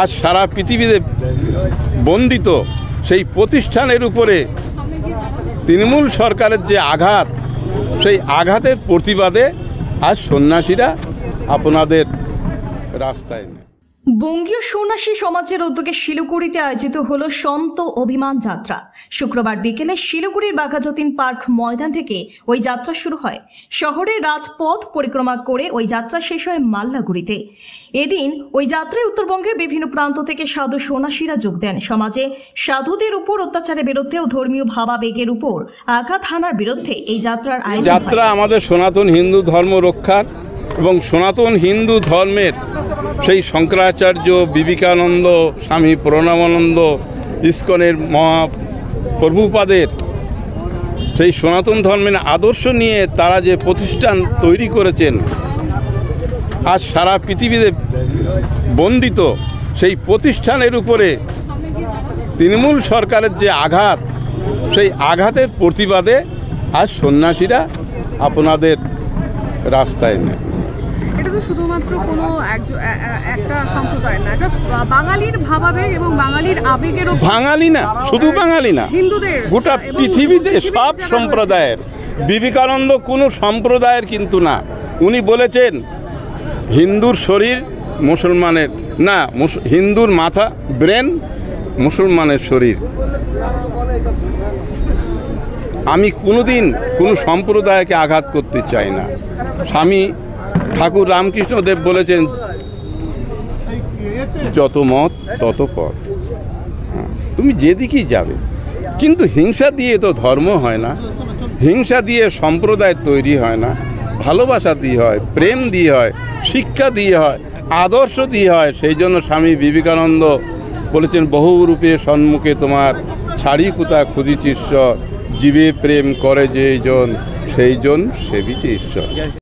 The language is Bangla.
আজ সারা পৃথিবীতে বন্দিত সেই প্রতিষ্ঠানের উপরে তৃণমূল সরকারের যে আঘাত, সেই আঘাতের প্রতিবাদে আজ সন্ন্যাসীরা আপনাদের রাস্তায় বঙ্গীয় সন্ন্যাসী সমাজের উদ্যোগে শিলিগুড়িতে আয়োজিত হল সন্ত অভিমান যাত্রা। শুক্রবার বিকেলে শিলিগুড়ির বাঘাযতীন পার্ক ময়দান থেকে ওই যাত্রা শুরু হয়। শহরের রাজপথ পরিক্রমা করে ওই যাত্রা শেষ হয় মাল্লাগুড়িতে। এদিন ওই যাত্রায় উত্তরবঙ্গের বিভিন্ন প্রান্ত থেকে সাধু সন্ন্যাসীরা যোগ দেন। সমাজে সাধুদের উপর অত্যাচারের বিরুদ্ধে ও ধর্মীয় ভাবাবেগের উপর আঘাত হানার বিরুদ্ধে এই যাত্রার আয়োজন। যাত্রা আমাদের সনাতন হিন্দু ধর্ম রক্ষার এবং সনাতন হিন্দু ধর্মের সেই শঙ্করাচার্য বিবেকানন্দ, স্বামী প্রণবানন্দ, ইস্কনের মহা প্রভুপাদের সেই সনাতন ধর্মের আদর্শ নিয়ে তারা যে প্রতিষ্ঠান তৈরি করেছেন, আজ সারা পৃথিবীতে বন্দিত সেই প্রতিষ্ঠানের উপরে তৃণমূল সরকারের যে আঘাত, সেই আঘাতের প্রতিবাদে আজ সন্ন্যাসীরা আপনাদের রাস্তায় নেয়। এটা তো শুধুমাত্র কোনো একটা সম্প্রদায় না এটা বাঙালির ভাবাবেগ এবং বাঙালির আবেগেরও বাঙালি না শুধু বাঙালি না। হিন্দুদের গোটা পৃথিবীতে সব সম্প্রদায়ের বিবেকানন্দ কোনো সম্প্রদায়ের কিন্তু না। উনি বলেছেন হিন্দুর শরীর মুসলমানের না হিন্দুর মাথা ব্রেন মুসলমানের শরীর। আমি কোনোদিন কোনো সম্প্রদায়কে আঘাত করতে চাই না। স্বামী ঠাকুর রামকৃষ্ণদেব বলেছেন যত মত তত পথ। হ্যাঁ, তুমি যেদিকেই যাবে। কিন্তু হিংসা দিয়ে তো ধর্ম হয় না। হিংসা দিয়ে সম্প্রদায় তৈরি হয় না। ভালোবাসা দিয়ে হয় প্রেম দিয়ে হয় শিক্ষা দিয়ে হয় আদর্শ দিয়ে হয়। সেই জন্য স্বামী বিবেকানন্দ বলেছেন বহু রূপে সম্মুখে তোমার ছাড়ি কুতা খুঁজিছি ঈশ্বর জীবে প্রেম করে যেই জন সেই জন সেবিছে ঈশ্বর।